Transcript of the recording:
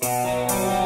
Música